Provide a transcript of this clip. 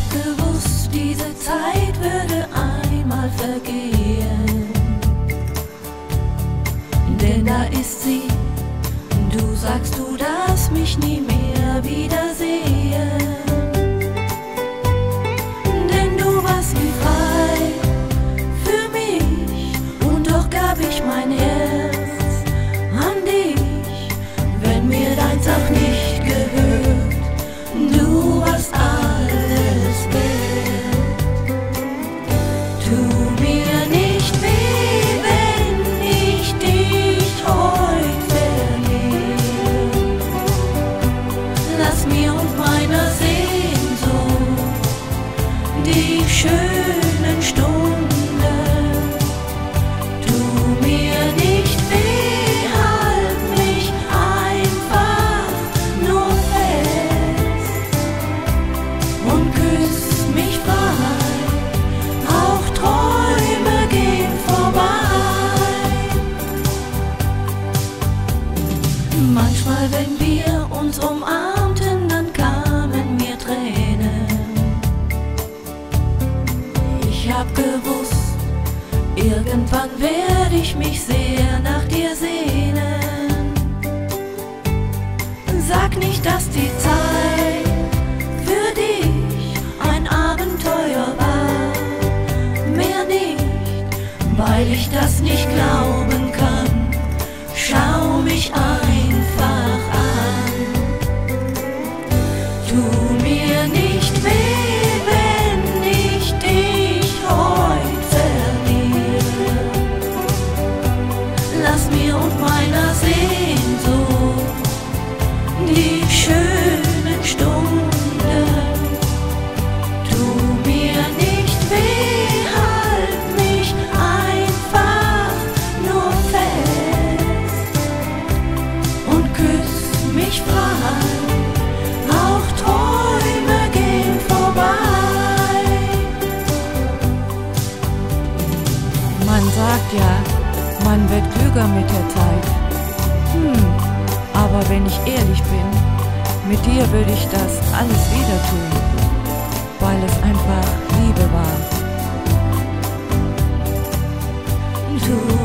hab gewusst, diese Zeit würde einmal vergehen. Denn da ist sie, du sagst, du darfst mich nie mehr wieder Manchmal, wenn wir uns umarmten, dann kamen mir Tränen. Ich hab gewusst, irgendwann werde ich mich sehr nach dir sehnen. Sag nicht, dass die Zeit für dich ein Abenteuer war. Mehr nicht, weil ich das nicht glauben kann. Schau mich einfach an. Tu man wird klüger mit der Zeit. Hm, aber wenn ich ehrlich bin, mit dir würde ich das alles wieder tun, weil es einfach Liebe war. Weh,